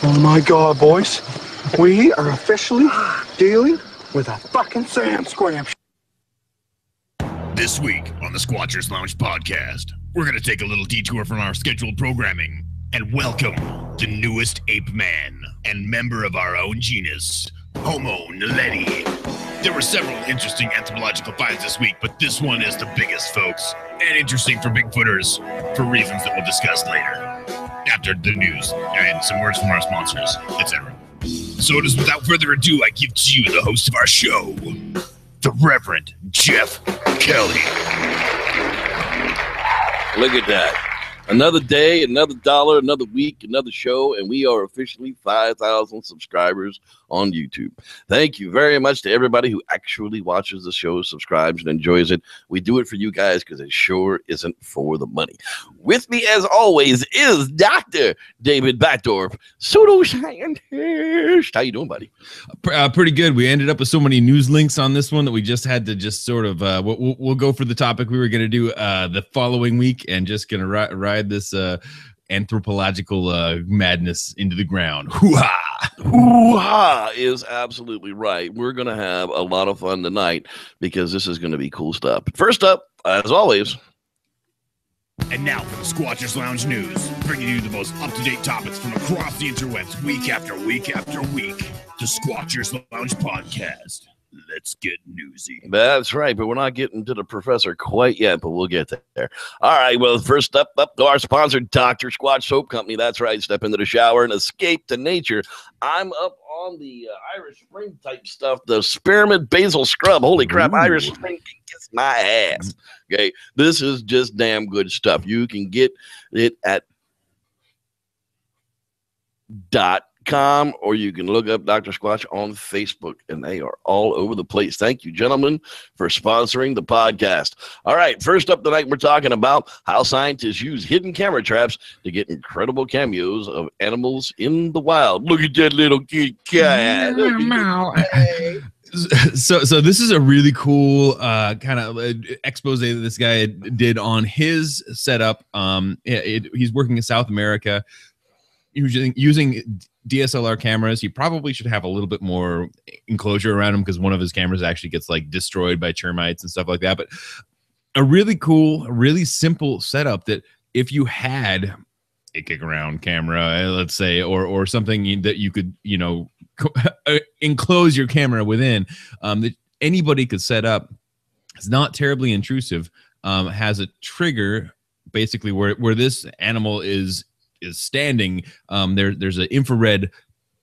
Oh my god, boys. We are officially dealing with a fucking sand scram. This week on the Squatchers Lounge podcast, we're going to take a little detour from our scheduled programming and welcome the newest ape man and member of our own genus, Homo naledi. There were several interesting anthropological finds this week, but this one is the biggest, folks, and interesting for Bigfooters for reasons that we'll discuss later after the news and some words from our sponsors, etc. So it is without further ado, I give to you the host of our show, the Reverend Jeff Kelly. Look at that. Another day, another dollar, another week, another show, and we are officially 5,000 subscribers on YouTube. Thank you very much to everybody who actually watches the show, subscribes, and enjoys it. We do it for you guys because it sure isn't for the money. With me, as always, is Dr. David Batdorf, pseudoscientist. How you doing, buddy? Uh, pretty good. We ended up with so many news links on this one that we just had to just sort of uh, we'll, we'll go for the topic we were going to do uh, the following week and just going to ri- ride this uh, anthropological uh, madness into the ground. Hoo-ha! Hoo-ha is absolutely right. We're going to have a lot of fun tonight because this is going to be cool stuff. First up, as always, And now for the Squatchers Lounge news, bringing you the most up-to-date topics from across the interwebs week after week after week. The Squatchers Lounge podcast. Let's get newsy. That's right, but we're not getting to the professor quite yet, but we'll get there. All right, well, first up, up to our sponsor, Dr. Squatch Soap Company. That's right, step into the shower and escape to nature. I'm up on the uh, Irish Spring type stuff, the spearmint basil scrub. Holy crap, Ooh. Irish Spring can kiss my ass. Okay, this is just damn good stuff. You can get it at dot com or you can look up Dr. Squatch on Facebook and they are all over the place. Thank you, gentlemen, for sponsoring the podcast. All right, first up tonight, we're talking about how scientists use hidden camera traps to get incredible cameos of animals in the wild. Look at that little kid cat. Look at that- so so this is a really cool uh kind of uh, expose that this guy did on his setup um it, it- he's working in south america using using dslr cameras he probably should have a little bit more enclosure around him because one of his cameras actually gets like destroyed by termites and stuff like that but a really cool really simple setup that if you had a kick around camera uh, let's say or or something that you could you know uh, enclose your camera within um, that anybody could set up it's not terribly intrusive um, has a trigger basically where where this animal is is standing um, there there's an infrared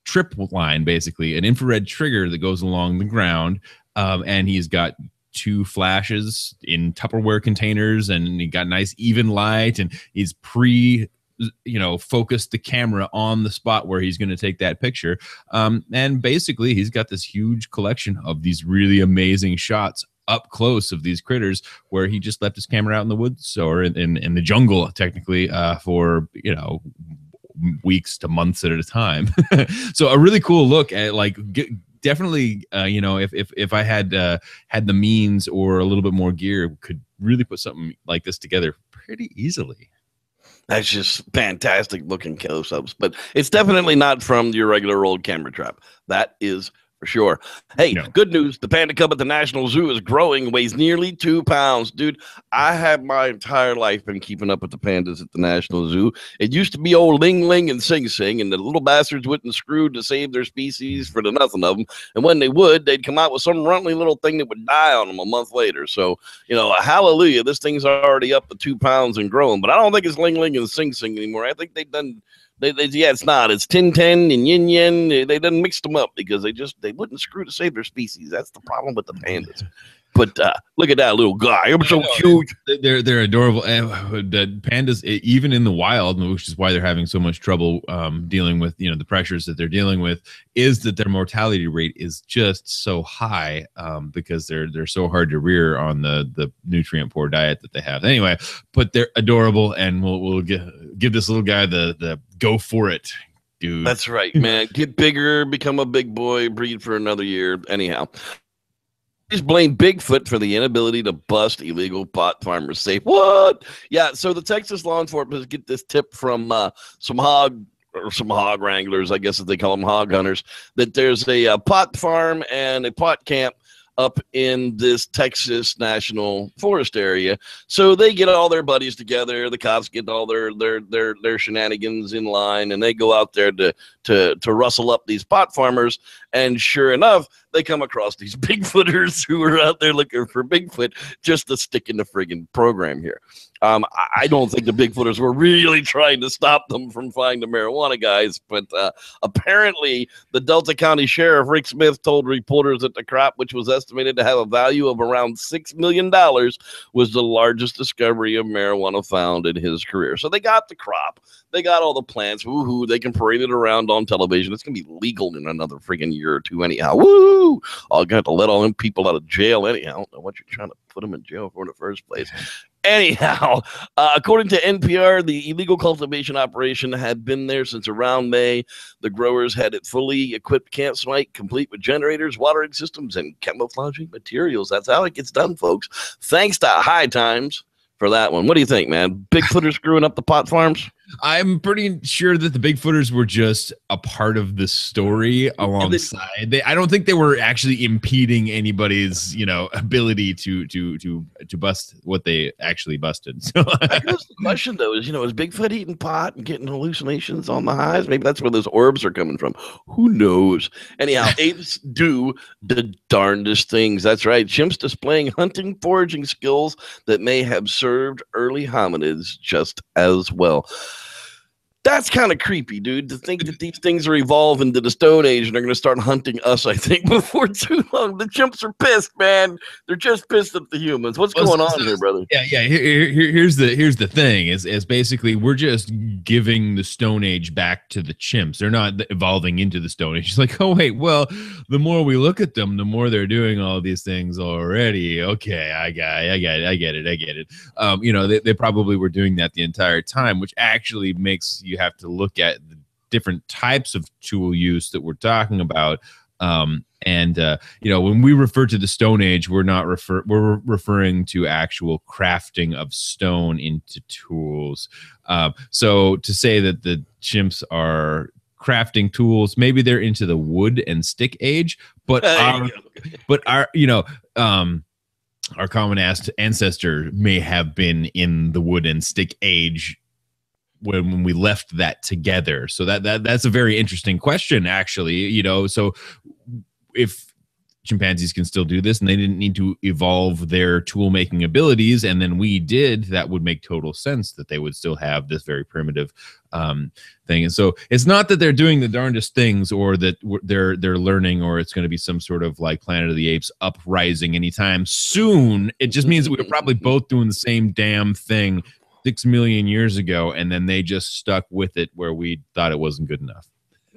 trip line basically an infrared trigger that goes along the ground um, and he's got two flashes in tupperware containers and he got nice even light and he's pre you know focused the camera on the spot where he's going to take that picture. Um, and basically he's got this huge collection of these really amazing shots up close of these critters where he just left his camera out in the woods or in, in, in the jungle technically uh, for you know weeks to months at a time so a really cool look at like get, definitely uh, you know if if, if i had uh, had the means or a little bit more gear could really put something like this together pretty easily That's just fantastic looking close ups, but it's definitely not from your regular old camera trap. That is for sure. Hey, No. good news. The panda cub at the National Zoo is growing, weighs nearly two pounds. Dude, I have my entire life been keeping up with the pandas at the National Zoo. It used to be old Ling Ling and Sing Sing, and the little bastards wouldn't screw to save their species for the nothing of them. And when they would, they'd come out with some runtly little thing that would die on them a month later. So, you know, hallelujah, this thing's already up to two pounds and growing. But I don't think it's Ling Ling and Sing Sing anymore. I think they've done they, they, yeah, it's not. It's Tian Tian and Yin Yin. They, they didn't mix them up because they just they wouldn't screw to save their species. That's the problem with the pandas. But uh, look at that little guy. I'm so huge. they're they're adorable and the pandas even in the wild which is why they're having so much trouble um, dealing with you know the pressures that they're dealing with is that their mortality rate is just so high um, because they're they're so hard to rear on the the nutrient poor diet that they have anyway but they're adorable and we'll we'll give, give this little guy the the go for it dude That's right, man. Get bigger, become a big boy, breed for another year. Anyhow, just blame Bigfoot for the inability to bust illegal pot farmers safe. What? Yeah. So the Texas law enforcement get this tip from uh, some hog or some hog wranglers, I guess that they call them hog hunters, that there's a, uh pot farm and a pot camp up in this Texas National Forest area. So they get all their buddies together. The cops get all their their their their shenanigans in line, and they go out there to to to rustle up these pot farmers. And sure enough, they come across these Bigfooters who are out there looking for Bigfoot just to stick in the friggin' program here. Um, I- don't think the Bigfooters were really trying to stop them from finding the marijuana guys, but uh, apparently the Delta County Sheriff Rick Smith told reporters that the crop, which was estimated to have a value of around six million dollars, was the largest discovery of marijuana found in his career. So they got the crop, they got all the plants, woohoo! They can parade it around on television. It's gonna be legal in another friggin' year or two, anyhow. Woo! I'll get to let all them people out of jail anyhow. I don't know what you're trying to put them in jail for in the first place. Anyhow, uh, according to NPR, the illegal cultivation operation had been there since around May. The growers had it fully equipped campsite, complete with generators, watering systems, and camouflaging materials. That's how it gets done, folks. Thanks to High Times for that one. What do you think, man? Bigfooters screwing up the pot farms? I'm pretty sure that the Bigfooters were just a part of the story alongside. They, I don't think they were actually impeding anybody's, you know, ability to to to to bust what they actually busted. So I guess the question though is, you know, is Bigfoot eating pot and getting hallucinations on the highs? Maybe that's where those orbs are coming from. Who knows? Anyhow, apes do the darndest things. That's right. Chimps displaying hunting, foraging skills that may have served early hominids just as well. That's kind of creepy, dude. To think that these things are evolving to the Stone Age and they're going to start hunting us, I think, before too long. The chimps are pissed, man. They're just pissed at the humans. What's Well, going on here, brother? yeah, yeah. Here, here, here's the here's the thing is is basically we're just giving the Stone Age back to the chimps. They're not evolving into the Stone Age. It's like, oh wait, well, the more we look at them, the more they're doing all these things already. Okay, I got, I get it, I get it, I get it. Um, you know, they, they probably were doing that the entire time, which actually makes you have to look at the different types of tool use that we're talking about. Um, and uh, you know, when we refer to the Stone Age, we're not refer we're referring to actual crafting of stone into tools. Um, so to say that the chimps are crafting tools, maybe they're into the wood and stick age, but our, but our you know um our common ancestor may have been in the wood and stick age when, when we left that together. So that, that that's a very interesting question actually you know so if chimpanzees can still do this and they didn't need to evolve their tool making abilities and then we did that would make total sense that they would still have this very primitive um, thing. And so it's not that they're doing the darndest things or that they're they're learning or it's going to be some sort of like planet of the apes uprising anytime soon. It just means that we're probably both doing the same damn thing six million years ago and then they just stuck with it where we thought it wasn't good enough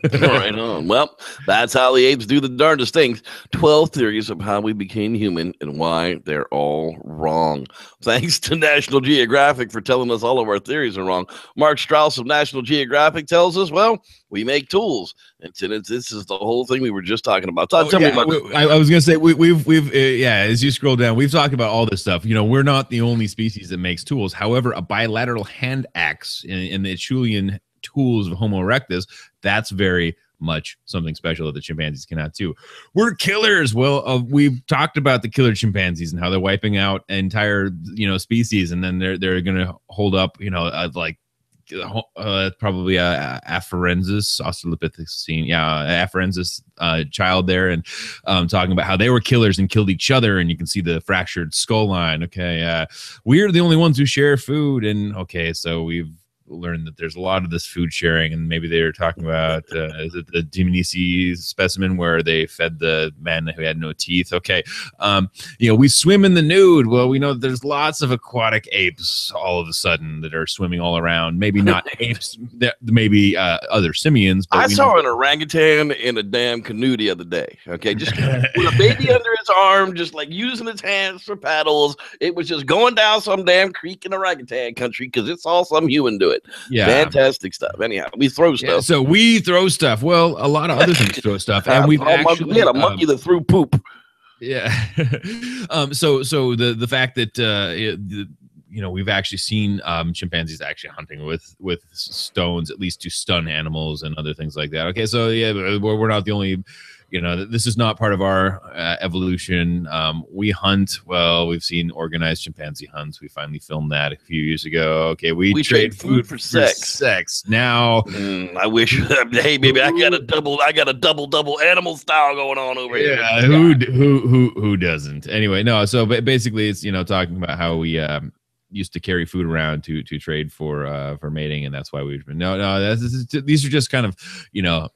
right on. Well, that's how the apes do the darndest things. 12 theories of how we became human and why they're all wrong. Thanks to National Geographic for telling us all of our theories are wrong. Mark Strauss of National Geographic tells us, well, we make tools. And this is the whole thing we were just talking about. Todd, Oh, tell yeah, me about we- I, I was gonna say we, we've we've uh, yeah. As you scroll down, we've talked about all this stuff. You know, we're not the only species that makes tools. However, a bilateral hand axe in, in the Acheulean tools of Homo erectus, that's very much something special that the chimpanzees cannot do. We're killers. Well, uh, we've talked about the killer chimpanzees and how they're wiping out entire you know species, and then they're they're gonna hold up you know uh, like uh, probably a Afarensis, Australopithecine, yeah, Afarensis uh, child there, and um, talking about how they were killers and killed each other, and you can see the fractured skull line. Okay, uh, we're the only ones who share food, and okay, so we've learned that there's a lot of this food sharing, and maybe they were talking about uh, is it the Dmanisi specimen where they fed the man who had no teeth? Okay, um, you know, we swim in the nude. Well, we know there's lots of aquatic apes all of a sudden that are swimming all around. Maybe not apes, maybe uh, other simians. But I saw know- an orangutan in a damn canoe the other day. Okay, just with a baby under his arm, just like using his hands for paddles. It was just going down some damn creek in orangutan country because it saw some human do it. Yeah. Fantastic stuff. Anyhow, we throw Yeah, stuff. so we throw stuff. Well, a lot of other things throw stuff, Uh, and we've oh, monkey- actually we had a um, monkey that threw poop. Yeah. um. So so the the fact that uh it- the, you know we've actually seen um, chimpanzees actually hunting with with stones at least to stun animals and other things like that. Okay, so yeah, we're, we're not the only you know this is not part of our uh, evolution um, we hunt well we've seen organized chimpanzee hunts we finally filmed that a few years ago okay we, We trade, trade food for sex. sex now Mm, I wish. hey, baby, I got a double. I got a double double animal style going on over here. yeah who who who who doesn't anyway no so basically it's you know talking about how we um used to carry food around to to trade for uh for mating and that's why we've been no no this is- these are just kind of you know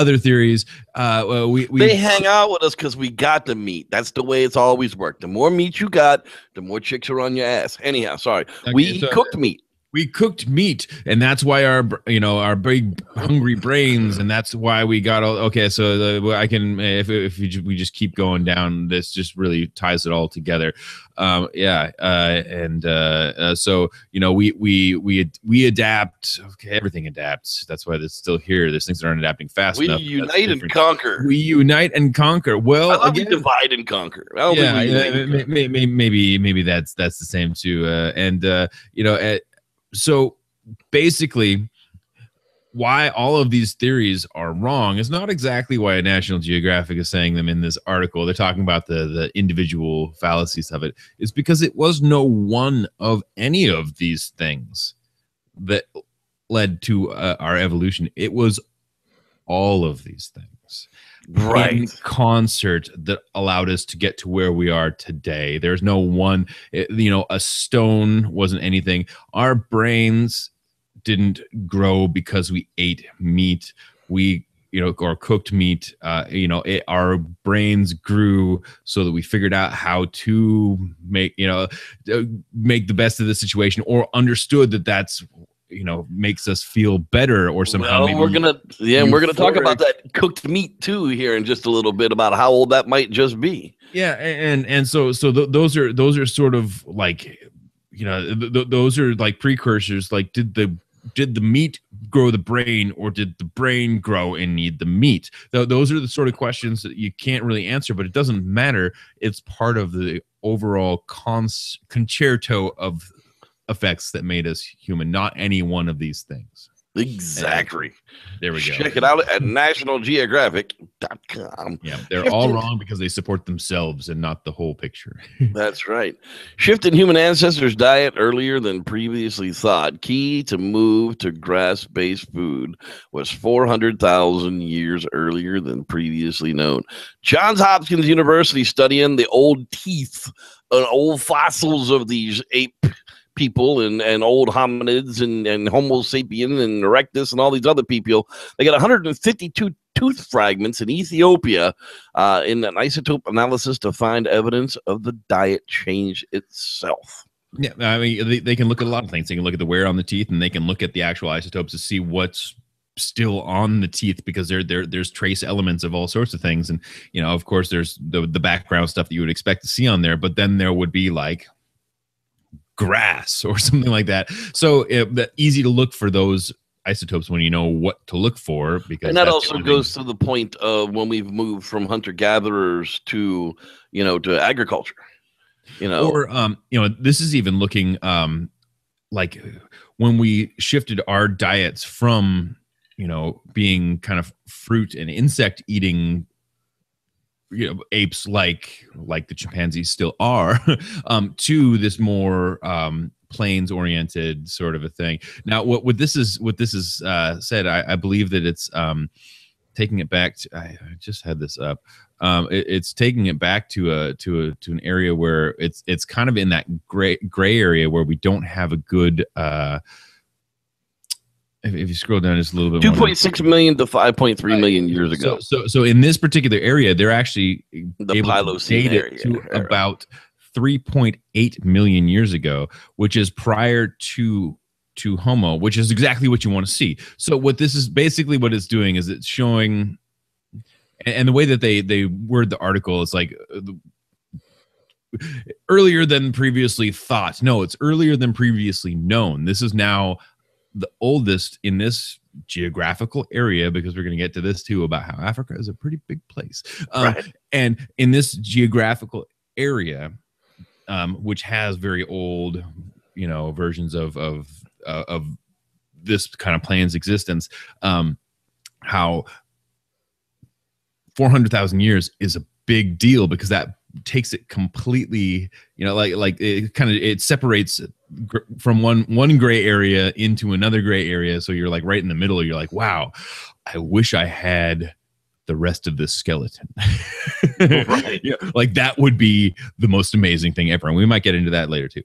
other theories uh well, we, we They hang out with us because we got the meat. That's the way it's always worked. The more meat you got, the more chicks are on your ass. Anyhow, sorry. Okay, we eat so- cooked meat. We cooked meat and that's why our you know our big hungry brains and that's why we got all okay so the, i can if, if we, just keep going down this just really ties it all together um yeah uh and uh, uh so you know we we we we adapt okay everything adapts that's why it's still here there's things that aren't adapting fast We enough unite and conquer. we unite and conquer well I thought we divide and conquer. I yeah, yeah, and may- conquer. may- may- maybe maybe that's that's the same too. Uh, and uh, you know, uh, so basically, why all of these theories are wrong is not exactly why National Geographic is saying them in this article. They're talking about the the individual fallacies of it. It's because it was no one of any of these things that led to uh, our evolution. It was all of these things in Right. concert that allowed us to get to where we are today. There's no one, you know, a stone wasn't anything. Our brains didn't grow because we ate meat. We, you know, or cooked meat. Uh, you know, it, our brains grew so that we figured out how to make, you know, uh, make the best of the situation, or understood that that's, you know, makes us feel better, or somehow. well, we're gonna yeah, we're gonna talk about that cooked meat too here in just a little bit about how old that might just be. yeah and and so so th- those are those are sort of like you know th- th- those are like precursors like did the did the meat grow the brain or did the brain grow and need the meat Th- those are the sort of questions that you can't really answer but it doesn't matter it's part of the overall cons- concerto of effects that made us human not any one of these things Exactly. there we go Check it out at nationalgeographic.com. yeah they're all wrong because they support themselves and not the whole picture That's right. Shift in human ancestors' diet earlier than previously thought. Key to move to grass based food was 400,000 years earlier than previously known. Johns Hopkins University studying the old teeth and old fossils of these ape people and, and old hominids and, and Homo sapien and erectus and all these other people. They got 152 tooth fragments in Ethiopia uh, in an isotope analysis to find evidence of the diet change itself. Yeah, I mean, they, they can look at a lot of things. They can look at the wear on the teeth, and they can look at the actual isotopes to see what's still on the teeth because there there there's trace elements of all sorts of things. And you know, of course, there's the the background stuff that you would expect to see on there, but then there would be like grass or something like that. So it, that easy to look for those isotopes when you know what to look for because And that also goes thing- to the point of when we've moved from hunter gatherers to, you know, to agriculture. You know, or um you know this is even looking um like when we shifted our diets from you know being kind of fruit and insect eating you know apes like like the chimpanzees still are um to this more um plains oriented sort of a thing. Now what what this is what this is uh said i, I believe that it's um taking it back to i, I just had this up. Um it, it's taking it back to a to a to an area where it's it's kind of in that gray gray area where we don't have a good uh if, if you scroll down just a little bit two more point six million to five point three Right. million years ago. so, so, so in this particular area, they're actually The able to Pliocene date it area, to era. about 3.8 million years ago, which is prior to to Homo, which is exactly what you want to see. So, what this is basically what it's doing is it's showing, and, and the way that they they word the article is like. uh, the- Earlier than previously thought. No, it's earlier than previously known. This is now the oldest in this geographical area because we're going to get to this too about how Africa is a pretty big place. Um, Right. And in this geographical area, um, which has very old you know versions of of uh, of this kind of plan's existence um how 400,000 years is a big deal because that takes it completely you know like like it kind of it separates gr- from one one gray area into another gray area so you're like right in the middle you're like wow i wish i had the rest of this skeleton Right. yeah like that would be the most amazing thing ever and we might get into that later too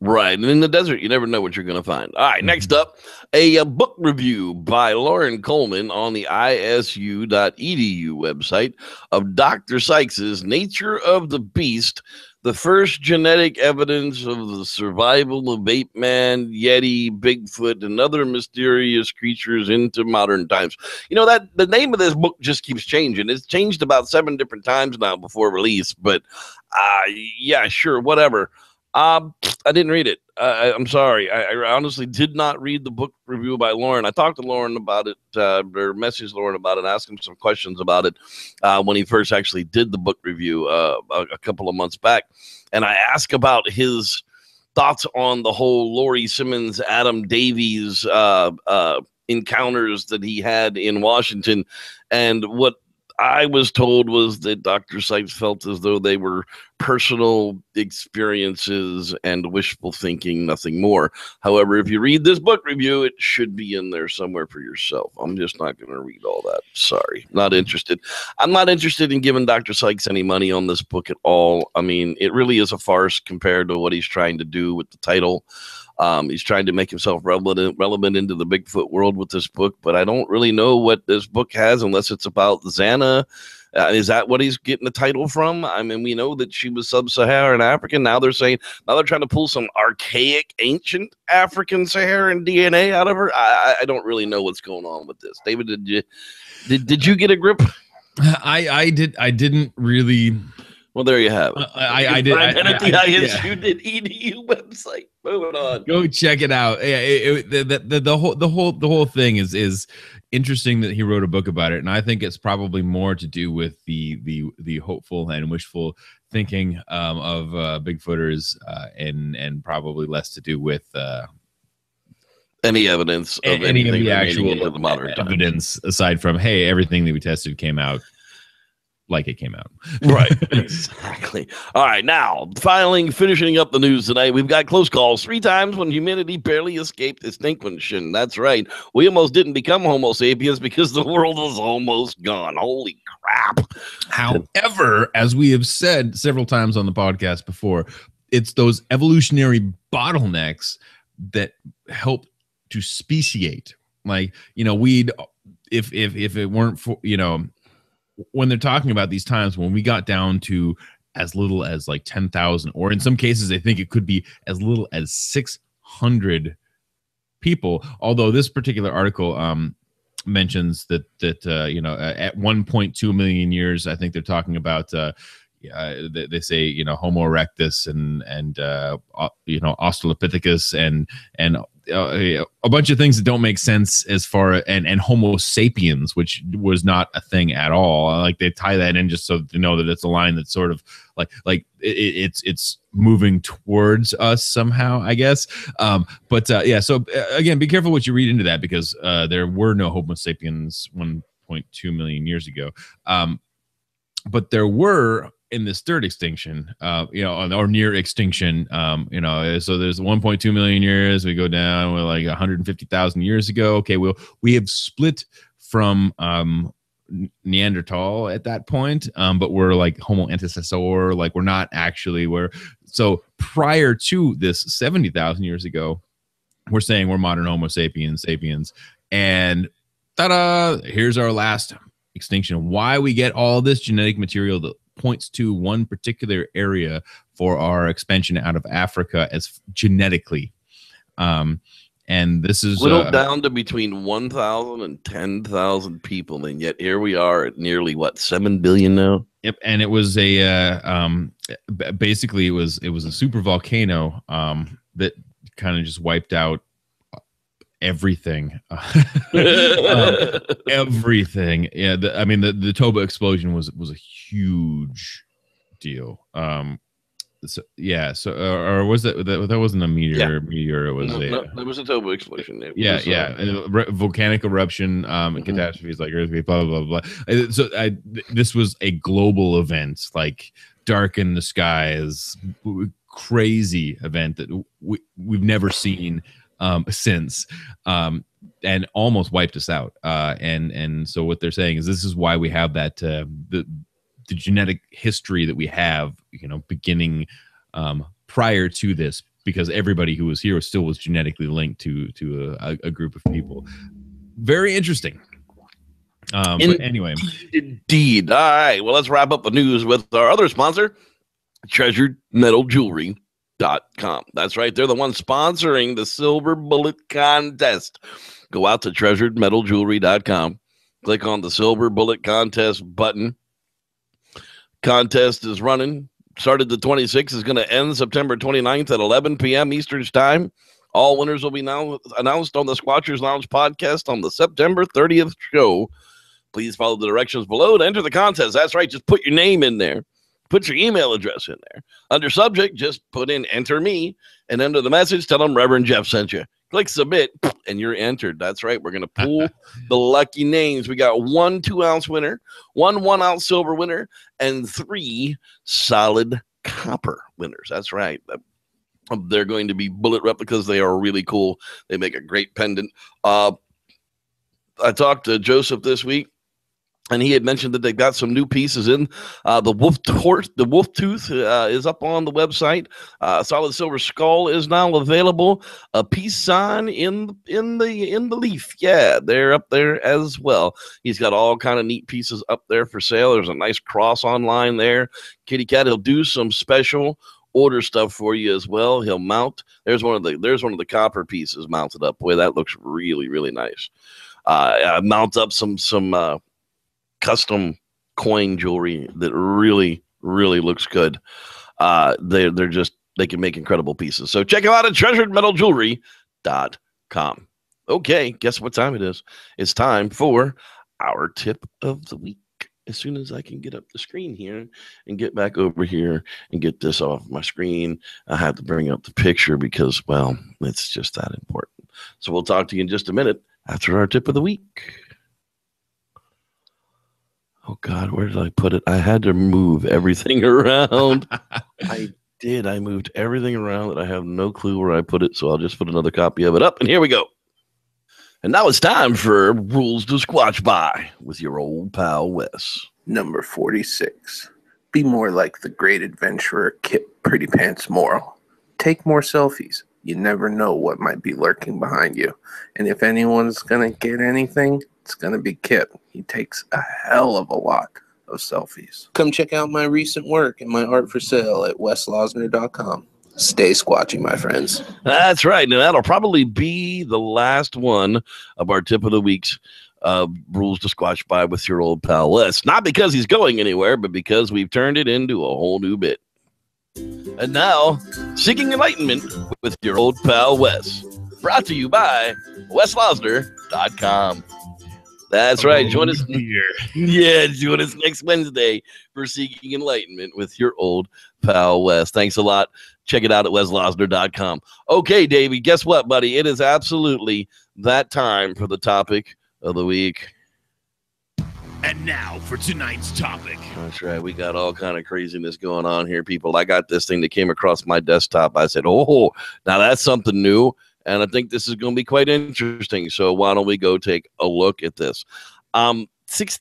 Right. And in the desert, you never know what you're going to find. All right, Next up, a, uh book review by Loren Coleman on the isu.edu website of Dr. Sykes's Nature of the Beast, the first genetic evidence of the survival of ape man, Yeti, Bigfoot, and other mysterious creatures into modern times. You know, that the name of this book just keeps changing. It's changed about seven different times now before release, but uh, yeah, sure, whatever. Um, I didn't read it. I, I'm sorry. I, I honestly did not read the book review by Loren. I talked to Loren about it, uh, or messaged Loren about it, asked him some questions about it uh, when he first actually did the book review uh, a, a couple of months back. And I asked about his thoughts on the whole Laurie Simmons, Adam Davies uh, uh, encounters that he had in Washington. And what I was told was that Dr. Sykes felt as though they were personal experiences and wishful thinking, nothing more. However, if you read this book review, it should be in there somewhere for yourself. I'm just not going to read all that. Sorry, not interested. I'm not interested in giving Dr. Sykes any money on this book at all. I mean, it really is a farce compared to what he's trying to do with the title. Um, he's trying to make himself relevant relevant into the Bigfoot world with this book, but I don't really know what this book has unless it's about Zana. Uh, is that what he's getting the title from? I mean, we know that she was sub-Saharan African. Now they're saying now they're trying to pull some archaic, ancient African Saharan DNA out of her. I, I- I don't really know what's going on with this. David, did you did, did you get a grip? i i did i didn't really Well, there you have it. Uh, I, I did. I, Find it at the I- I- yeah. ISU.edu website. Moving on. Go check it out. Yeah, it, it, the, the, the, the whole the whole the whole thing is is interesting that he wrote a book about it, and I think it's probably more to do with the the the hopeful and wishful thinking um, of uh, Bigfooters, uh, and and probably less to do with uh, Any evidence of any of the actual into the modern time. evidence aside from hey, everything that we tested came out like it came out. right. Exactly. All right now filing, finishing up the news tonight we've got close calls. Three times when humanity barely escaped extinction. That's right. We almost didn't become homo sapiens because the world was almost gone. Holy crap. However, as we have said several times on the podcast before, it's those evolutionary bottlenecks that help to speciate. Like, you know, we'd if if if it weren't for, you know, when they're talking about these times when we got down to as little as like 10,000 or in some cases they think it could be as little as 600 people, although this particular article um mentions that that uh, you know at 1.2 million years i think they're talking about uh, uh, they, they say you know homo erectus and and uh, you know australopithecus and and uh, a bunch of things that don't make sense as far and and homo sapiens which was not a thing at all. Like they tie that in just so to know that it's a line that's sort of like like it, it's it's moving towards us somehow i guess. Um but uh, yeah so uh, again be careful what you read into that because uh there were no homo sapiens 1.2 million years ago. Um but there were in this third extinction uh you know or near extinction um you know so there's 1.2 million years we go down we're like 150,000 years ago okay well we have split from um Neanderthal at that point, um, but we're like Homo antecessor, like we're not actually we're so prior to this 70,000 years ago, we're saying we're modern Homo sapiens, sapiens, and ta-da! Here's our last extinction. Why we get all this genetic material that points to one particular area for our expansion out of Africa as genetically. Um, and this is whittled uh, down to between 1000 and 10000 people and yet here we are at nearly what 7 billion now Yep, and it was a uh, um, basically it was it was a super volcano um, that kind of just wiped out everything, um, everything. Yeah, the, I mean the the Toba explosion was was a huge deal. Um, so yeah. So or, or was that that, that wasn't a meteor? Meteor. It was No, a no, there was a Toba explosion. It yeah, was, uh, yeah, and re- volcanic eruption, um, Mhm. catastrophes like earthquake, blah blah blah. blah. Uh, So I, th- this was a global event, like darken the skies, crazy event that we we've never seen um, since, um, and almost wiped us out. Uh, and and so what they're saying is this is why we have that uh, the the genetic history that we have, you know, beginning um, prior to this, because everybody who was here still was genetically linked to to a, a group of people. Very interesting. Um, In- but anyway, Indeed. All right. Well, let's wrap up the news with our other sponsor, treasuredmetaljewelry.com. That's right. They're the ones sponsoring the Silver Bullet Contest. Go out to treasuredmetaljewelry.com, click on the Silver Bullet Contest button. Contest is running. Started the 26th, is going to end September 29th at 11 p.m. Eastern Time. All winners will be now announced on the Squatchers Lounge podcast on the September 30th show. Please follow the directions below to enter the contest. That's right. Just put your name in there. Put your email address in there. Under subject, just put in enter me and under the message. Tell them Reverend Jeff sent you. Click submit and you're entered. That's right. We're going to pull the lucky names. We got one two ounce winner, one one ounce silver winner, and three solid copper winners. That's right. Uh, They're going to be bullet replicas. They are really cool. They make a great pendant. Uh, I talked to Joseph this week, and he had mentioned that they've got some new pieces in. Uh, the wolf horse, the wolf tooth uh, is up on the website. Uh, solid silver skull is now available. A peace sign in in the in the leaf. Yeah, they're up there as well. He's got all kind of neat pieces up there for sale. There's a nice cross online there. Kitty Cat, he'll do some special order stuff for you as well. He'll mount. There's one of the there's one of the copper pieces mounted up. Boy, that looks really really nice. Uh, mount up some some uh, custom coin jewelry that really really looks good. Uh, they're they're just they can make incredible pieces. So check them out at treasuredmetaljewelry.com. Okay, guess what time it is? It's time for our tip of the week. As soon as I can get up the screen here and get back over here and get this off my screen, I have to bring up the picture because, well, it's just that important. So we'll talk to you in just a minute after our tip of the week. Oh God, where did I put it? I had to move everything around. I did. I moved everything around that I have no clue where I put it. So I'll just put another copy of it up. And here we go. And now it's time for Rules to Squatch By with your old pal Wes. Number 46. Be more like the great adventurer Kip Pretty Pants Moral. Take more selfies. You never know what might be lurking behind you. And if anyone's going to get anything, it's going to be Kip. He takes a hell of a lot of selfies. Come check out my recent work and my art for sale at weslosner.com. Stay squatchy, my friends. That's right. Now that'll probably be the last one of our tip of the week's uh, rules to squash by with your old pal Wes. Not because he's going anywhere, but because we've turned it into a whole new bit. And now, seeking enlightenment with your old pal Wes. Brought to you by weslosner.com. That's oh, right. Join us. here. Yeah, join us next Wednesday for Seeking Enlightenment with your old pal Wes. Thanks a lot. Check it out at weslosner.com. Okay, Davey, guess what, buddy? It is absolutely that time for the topic of the week. And now for tonight's topic. That's right. We got all kind of craziness going on here, people. I got this thing that came across my desktop. I said, "Oh, now that's something new." And I think this is going to be quite interesting. So why don't we go take a look at this? Um, six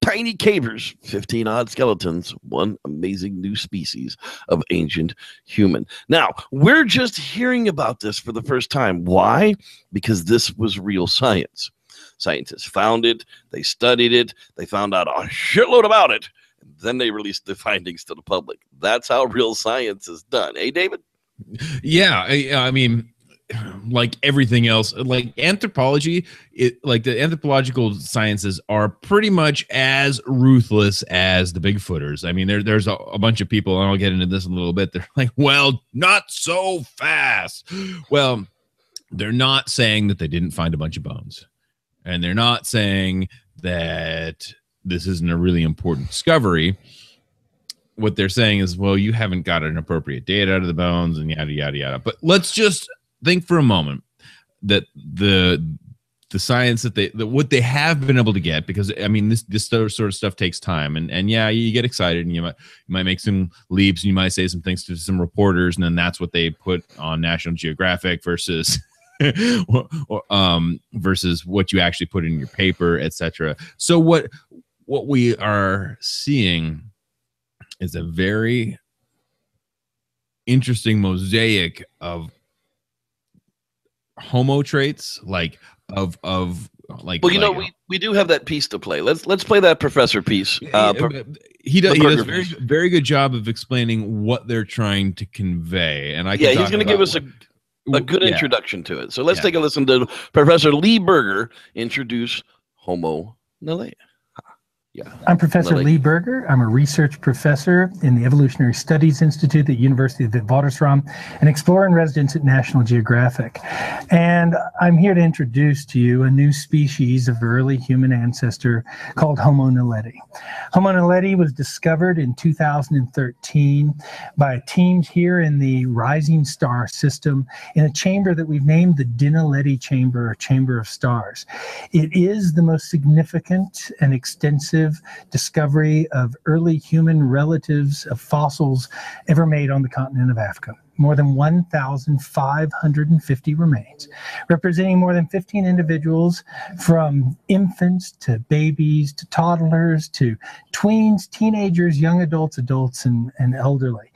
tiny cavers, 15 odd skeletons, one amazing new species of ancient human. Now, we're just hearing about this for the first time. Why? Because this was real science. Scientists found it, they studied it, they found out a shitload about it, and then they released the findings to the public. That's how real science is done. Hey, David? yeah I, I mean like everything else like anthropology it like the anthropological sciences are pretty much as ruthless as the bigfooters. I mean there, there's a, a bunch of people and i'll get into this in a little bit they're like well not so fast. Well they're not saying that they didn't find a bunch of bones and they're not saying that this isn't a really important discovery. What they're saying is, well, you haven't got an appropriate data out of the bones and yada yada yada. But let's just think for a moment that the the science that they that what they have been able to get because I mean this this sort of stuff takes time and and yeah you get excited and you might you might make some leaps and you might say some things to some reporters and then that's what they put on National Geographic versus or, um versus what you actually put in your paper etc. So what what we are seeing is a very interesting mosaic of homo traits like of of like Well, you know, we, we do have that piece to play. Let's let's play that professor piece. Uh, he does, he does burger very very good job of explaining what they're trying to convey and i yeah, he's going to give us a, a good yeah. introduction to it. So let's Yeah. take a listen to Professor Lee Berger introduce Homo naledi. Yeah. I'm Professor Lily. Lee Berger. I'm a research professor in the Evolutionary Studies Institute at the University of Witwatersrand, an explorer in residence at National Geographic. And I'm here to introduce to you a new species of early human ancestor called Homo naledi. Homo naledi was discovered in 2013 by teams here in the Rising Star system in a chamber that we've named the Dinaledi Chamber or Chamber of Stars. It is the most significant and extensive discovery of early human relatives of fossils ever made on the continent of Africa. More than 1,550 remains, representing more than 15 individuals from infants to babies to toddlers to tweens, teenagers, young adults, adults, and, and elderly.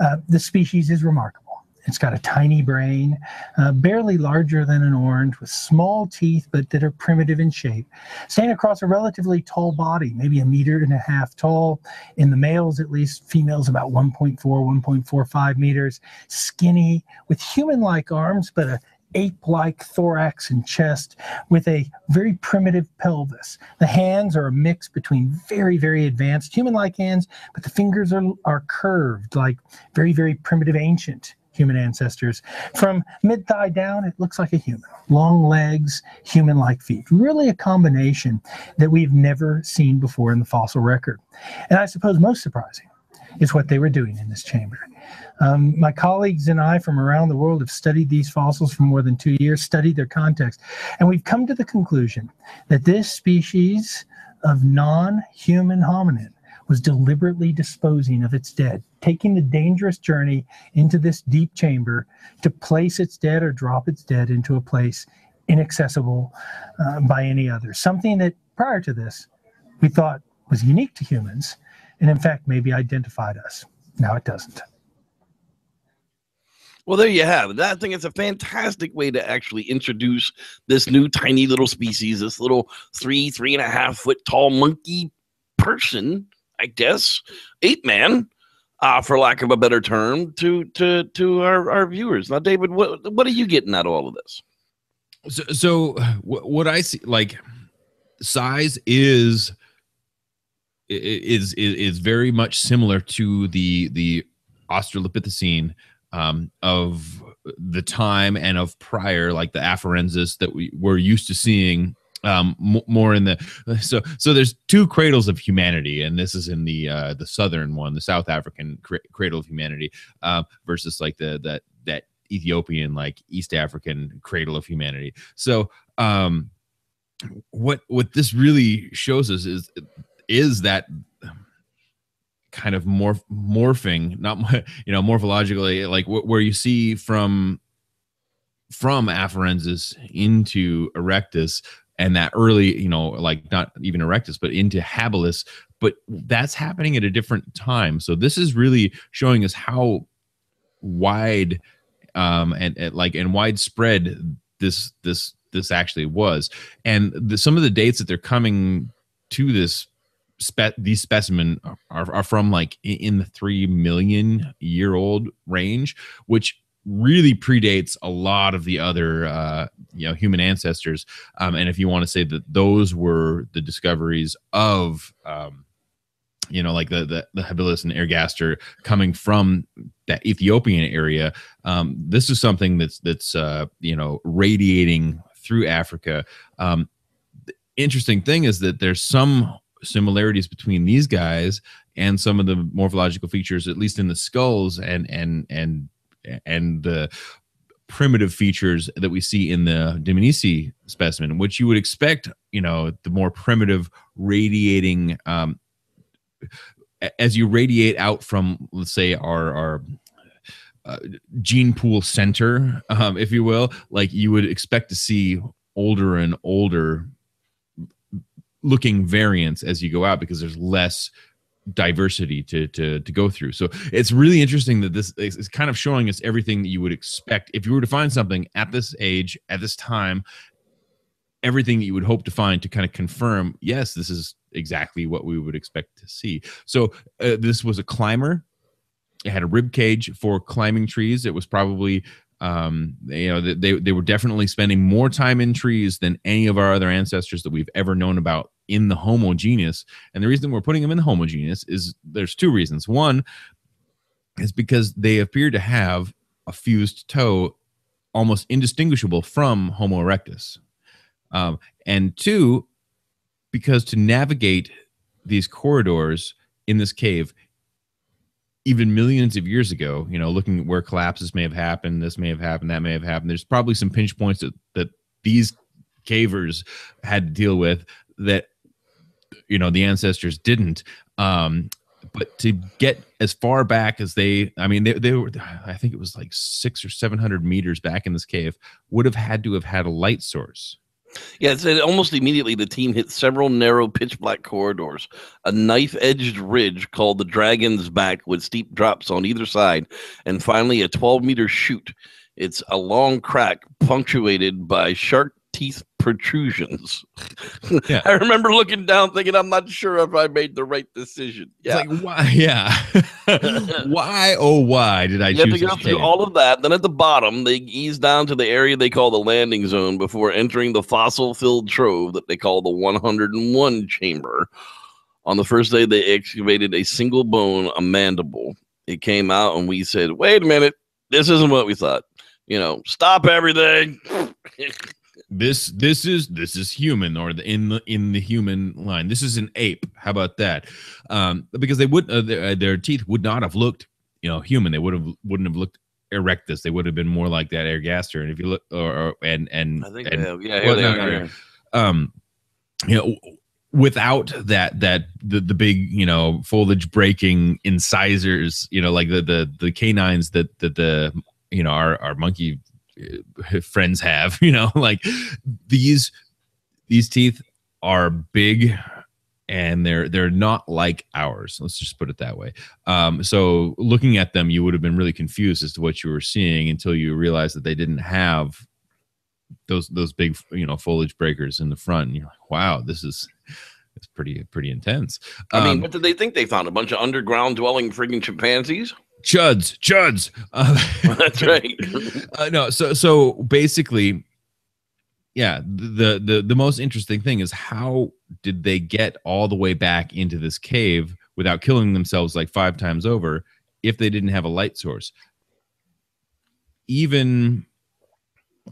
Uh, the species is remarkable. It's got a tiny brain, uh, barely larger than an orange, with small teeth, but that are primitive in shape. Staying across a relatively tall body, maybe a meter and a half tall. In the males, at least, females about 1.4, 1.45 meters. Skinny, with human like arms, but a ape like thorax and chest with a very primitive pelvis. The hands are a mix between very, very advanced human like hands, but the fingers are, are curved like very, very primitive ancient human ancestors. From mid thigh down, it looks like a human. Long legs, human like feet. Really a combination that we've never seen before in the fossil record. And I suppose most surprising is what they were doing in this chamber. Um, my colleagues and I from around the world have studied these fossils for more than two years, studied their context, and we've come to the conclusion that this species of non human hominid was deliberately disposing of its dead, taking the dangerous journey into this deep chamber to place its dead or drop its dead into a place inaccessible uh, by any other. Something that prior to this we thought was unique to humans and, in fact, maybe identified us. Now it doesn't. Well, there you have it. I think it's a fantastic way to actually introduce this new tiny little species, this little three, three and a half foot tall monkey person, I guess, ape man, uh, for lack of a better term, to to to our, our viewers. Now, David, what what are you getting out of all of this? so, so what i see like size is is is very much similar to the the australopithecine um of the time and of prior like the afarensis that we were used to seeing um more in the so so there's two cradles of humanity and this is in the uh the southern one the south african cra- cradle of humanity uh, versus like the that that ethiopian like east african cradle of humanity. So um what what this really shows us is is that kind of morph morphing not you know morphologically like wh- where you see from from afarensis into erectus and that early you know like not even erectus but into habilis but that's happening at a different time. So this is really showing us how wide um and, and like and widespread this this this actually was. And the, some of the dates that they're coming to this spe- these specimen are, are from like in the 3 million year old range which really predates a lot of the other uh you know human ancestors. Um and if you want to say that those were the discoveries of um you know like the the, the habilis and ergaster coming from that ethiopian area um this is something that's that's uh you know radiating through africa. Um the interesting thing is that there's some similarities between these guys and some of the morphological features, at least in the skulls and and and and the primitive features that we see in the Dmanisi specimen, which you would expect, you know, the more primitive radiating um, as you radiate out from, let's say, our our uh, gene pool center, um, if you will, like you would expect to see older and older looking variants as you go out because there's less diversity to to to go through. So it's really interesting that this is kind of showing us everything that you would expect if you were to find something at this age at this time everything that you would hope to find to kind of confirm yes this is exactly what we would expect to see. So uh, this was a climber it had a rib cage for climbing trees. It was probably, um, you know, they, they were definitely spending more time in trees than any of our other ancestors that we've ever known about in the Homo genus. And the reason we're putting them in the Homo genus is there's two reasons. One is because they appear to have a fused toe, almost indistinguishable from Homo erectus. Um, and two, because to navigate these corridors in this cave even millions of years ago, you know, looking at where collapses may have happened, this may have happened, that may have happened. There's probably some pinch points that, that these cavers had to deal with that, you know, the ancestors didn't. Um, but to get as far back as they, I mean, they, they were, I think it was like six or 700 meters back in this cave, would have had to have had a light source. Yeah, it said almost immediately the team hit several narrow pitch black corridors, a knife edged ridge called the Dragon's Back with steep drops on either side, and finally a 12 meter chute. It's a long crack punctuated by shark teeth protrusions. Yeah. I remember looking down thinking, I'm not sure if I made the right decision. It's Yeah. like, why? Yeah. why? Oh, why did I you have choose to go through all of that. Then at the bottom, they ease down to the area they call the landing zone before entering the fossil filled trove that they call the 101 chamber. On the first day, they excavated a single bone, a mandible. It came out, and we said, wait a minute, this isn't what we thought. You know, stop everything. This this is this is human or the, in the in the human line this is an ape how about that um because they would uh, their, uh, their teeth would not have looked you know human they would have wouldn't have looked erectus they would have been more like that ergaster and if you look or, or and and, I think and they have. Yeah, well, no, are no, no. here. um you know without that that the the big you know foliage breaking incisors you know like the the the canines that that the you know our our monkey friends have you know like these these teeth are big and they're they're not like ours let's just put it that way um so looking at them you would have been really confused as to what you were seeing until you realized that they didn't have those those big you know foliage breakers in the front and you're like wow this is it's pretty pretty intense I mean, Um, what did they think they found? A bunch of underground dwelling friggin' chimpanzees? Chuds chuds. Uh, That's right. uh, no so so basically yeah the the the most interesting thing is how did they get all the way back into this cave without killing themselves like five times over if they didn't have a light source? Even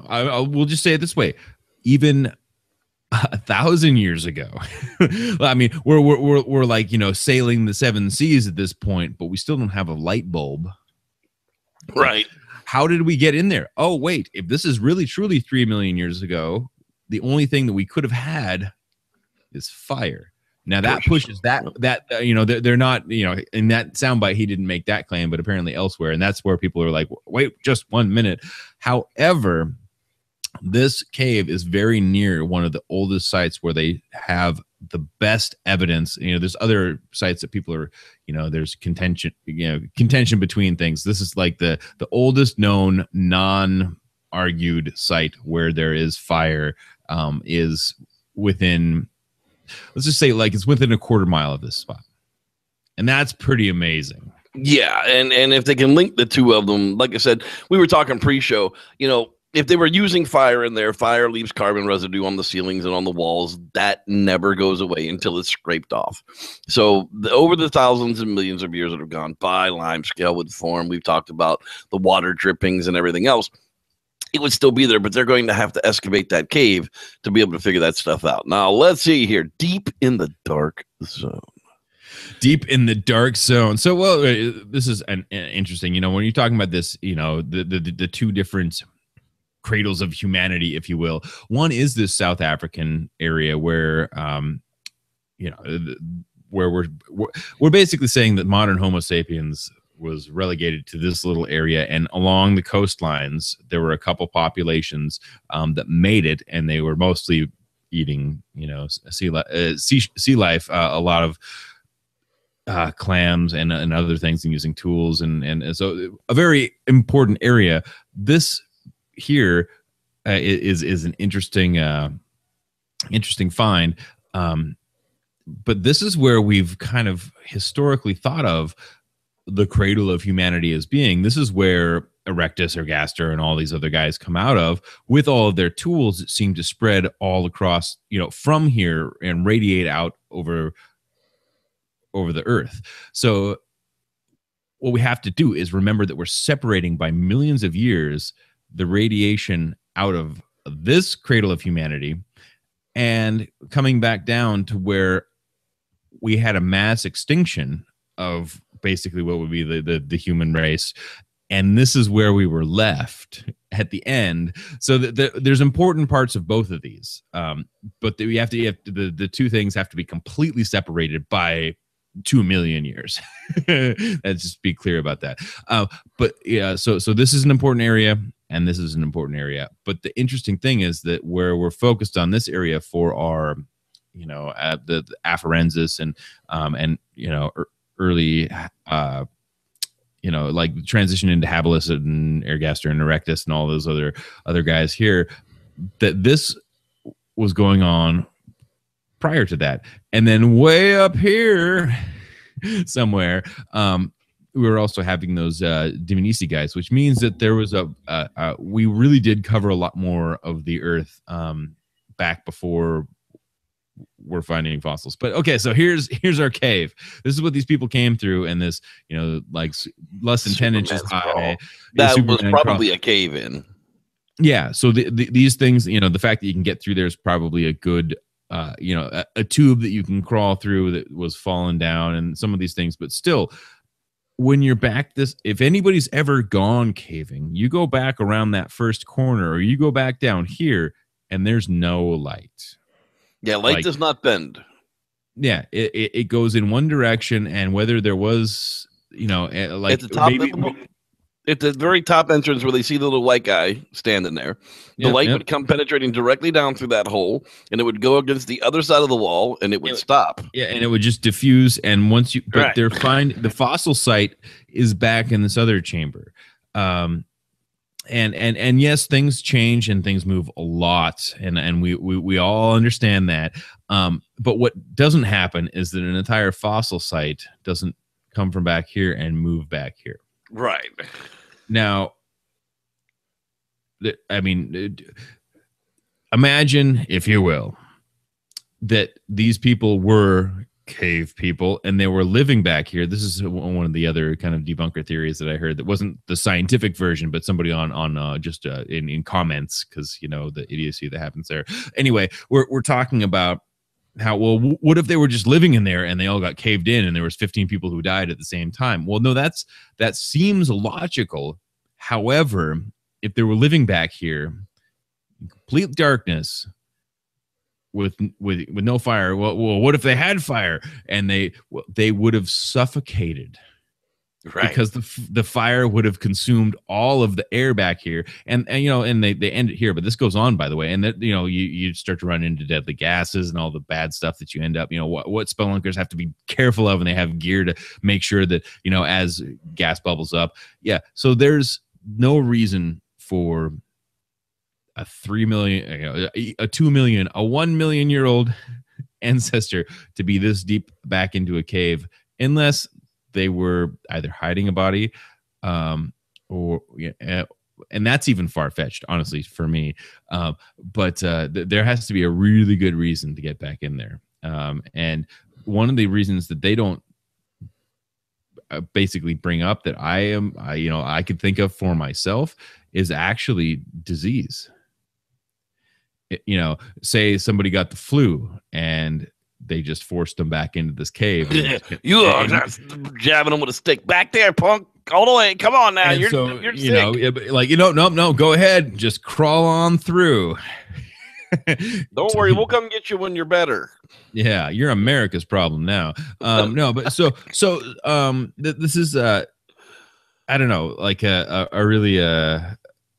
I, I we'll just say it this way. Even a thousand years ago i mean we're, we're we're we're like you know sailing the seven seas at this point but we still don't have a light bulb right. how did we get in there? Oh, wait, if this is really truly 3 million years ago, the only thing that we could have had is fire. Now that pushes that that uh, you know they're, they're not you know in that soundbite he didn't make that claim, but apparently elsewhere, and that's where people are like, wait, just one minute. However, this cave is very near one of the oldest sites where they have the best evidence. You know, there's other sites that people are you know there's contention you know contention between things this is like the the oldest known non argued site where there is fire um is within let's just say like it's within a quarter mile of this spot and that's pretty amazing Yeah, and and if they can link the two of them, like I said, we were talking pre-show. You know, if they were using fire in there, fire leaves carbon residue on the ceilings and on the walls. That never goes away until it's scraped off. So the, over the thousands and millions of years that have gone by, lime scale would form. We've talked about the water drippings and everything else. it would still be there, but they're going to have to excavate that cave to be able to figure that stuff out. Now, let's see here. Deep in the dark zone. deep in the dark zone. So, well, uh, this is an, an interesting. You know, when you're talking about this, you know, the the the two different cradles of humanity, if you will. One is this South African area where, um, you know, where we're we're, we're basically saying that modern Homo sapiens was relegated to this little area and along the coastlines there were a couple populations um, that made it and they were mostly eating you know sea, uh, sea, sea life uh, a lot of uh, clams and, and other things and using tools and, and and so a very important area this here uh, is is an interesting uh interesting find. Um but this is where we've kind of historically thought of the cradle of humanity as being. This is where erectus ergaster and all these other guys come out of with all of their tools that seem to spread all across you know from here and radiate out over over the earth. So what we have to do is remember that we're separating by millions of years the radiation out of this cradle of humanity and coming back down to where we had a mass extinction of basically what would be the the, the human race. And this is where we were left at the end. So the, the, there's important parts of both of these um, but the, we have to, you have to the, the two things have to be completely separated by two million years. Let's just be clear about that. Uh, but yeah so so this is an important area and this is an important area. But the interesting thing is that where we're focused on this area for our you know at the, the and um and you know ear- early uh you know like transition into habilis and ergaster and erectus and all those other other guys here that this was going on prior to that. And then way up here somewhere um we were also having those uh Dmanisi guys which means that there was a uh, uh we really did cover a lot more of the earth um back before we're finding fossils but okay so here's here's our cave this is what these people came through and this you know like less than 10 inches high That was Superman crawl. probably a cave in. yeah so the, the, these things you know the fact that you can get through there is probably a good uh you know a, a tube that you can crawl through that was fallen down and some of these things but still when you're back this if anybody's ever gone caving you go back around that first corner or you go back down here and there's no light Yeah, light Like- does not bend. yeah it, it, it goes in one direction and whether there was you know eh, like at the top, maybe, at the very top entrance where they see the little white guy standing there, the Yep, light yep. would come penetrating directly down through that hole, and it would go against the other side of the wall, and it would It- stop. Yeah, and it would just diffuse. And once you, but Right. they're find the fossil site is back in this other chamber. Um, and and and yes, things change and things move a lot, and and we we we all understand that. Um, but what doesn't happen is that an entire fossil site doesn't come from back here and move back here. Right. Now, I mean, imagine, if you will, that these people were cave people and they were living back here. This is one of the other kind of debunker theories that I heard that wasn't the scientific version, but somebody on on uh, just uh, in in comments because you know the idiocy that happens there. Anyway, we're we're talking about how well what if they were just living in there and they all got caved in and there was 15 people who died at the same time? Well no that's that seems logical. However if they were living back here in complete darkness with with with no fire well, well what if they had fire and they they would have suffocated Right. because the the fire would have consumed all of the air back here and and you know and they they end it here but this goes on by the way and that you know you you start to run into deadly gases and all the bad stuff that you end up you know what what spelunkers have to be careful of and they have gear to make sure that you know as gas bubbles up yeah so there's no reason for a 3 million a 2 million a 1 million year old ancestor to be this deep back into a cave unless they were either hiding a body um or eh, and that's even far-fetched honestly for me um but uh th- there has to be a really good reason to get back in there um and one of the reasons that they don't uh, basically bring up that I am, I, you know, I could think of for myself is actually disease. It- you know, say somebody got the flu and they just forced them back into this cave. you are jabbing them with a stick. Back there, punk. All the way. Come on now. You're, so you're you know, sick. yeah, but, like you know, no, no, go ahead, just crawl on through. Don't worry. We'll come get you when you're better. Yeah, you're America's problem now. Um, no, but so so um, th- this is uh, I don't know, like a a, a really uh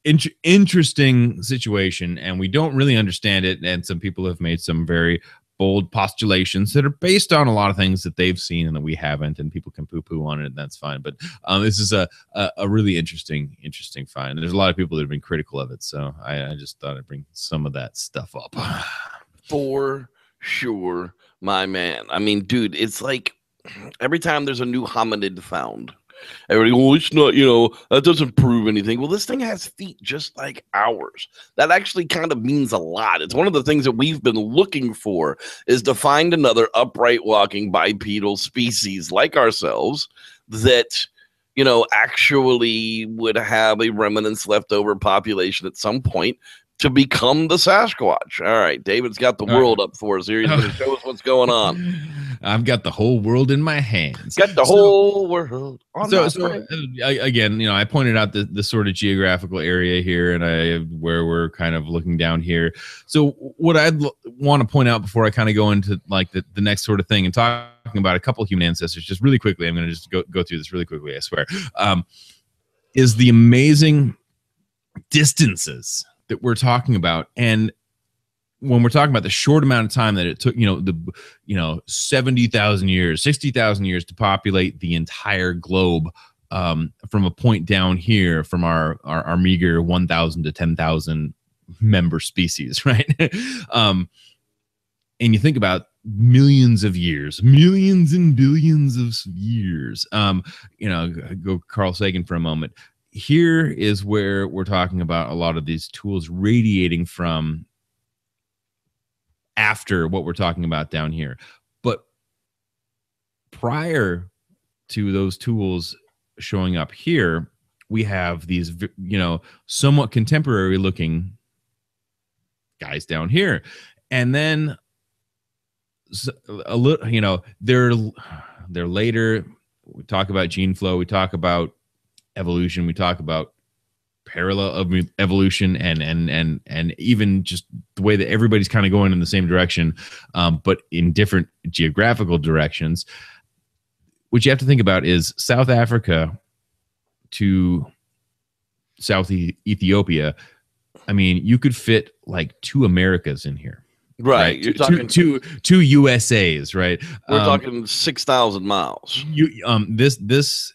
int- interesting situation, and we don't really understand it. And some people have made some very bold postulations that are based on a lot of things that they've seen and that we haven't, and people can poo poo on it, and that's fine. But um, this is a, a a really interesting interesting find. There's a lot of people that have been critical of it, so I, I just thought I'd bring some of that stuff up. For sure, my man. I mean, dude, it's like every time there's a new hominid found, everybody, oh, it's not, you know, that doesn't prove anything. Well, this thing has feet just like ours. That actually kind of means a lot. It's one of the things that we've been looking for is to find another upright walking bipedal species like ourselves that you know actually would have a remnants leftover population at some point to become the Sasquatch. All right, David's got the All right. world up for us here. He's going to show us what's going on. I've got the whole world in my hands. Got the So- whole world on so, so uh, I- again, you know, I pointed out the, the sort of geographical area here, and I where we're kind of looking down here. So, what I'd l- want to point out before I kind of go into like the, the next sort of thing and talking about a couple human ancestors, just really quickly, I'm going to just go go through this really quickly. I swear, um, is the amazing distances that we're talking about, and when we're talking about the short amount of time that it took, you know, the you know, 70,000 years, 60,000 years to populate the entire globe um, from a point down here from our, our, our meager 1,000 to 10,000 member species, right? um, and you think about millions of years, millions and billions of years. Um, you know, go Carl Sagan for a moment. Here is where we're talking about a lot of these tools radiating from after what we're talking about down here. But prior to those tools showing up here, we have these, you know, somewhat contemporary looking guys down here. And then a little, you know, they're they're later. We talk about gene flow, we talk about evolution, we talk about parallel of evolution and and and and even just the way that everybody's kind of going in the same direction um, but in different geographical directions what you have to think about is south africa to south ethiopia i mean you could fit like two americas in here right. You're two, talking, two two usas right we're Um, talking 6,000 miles. you um this this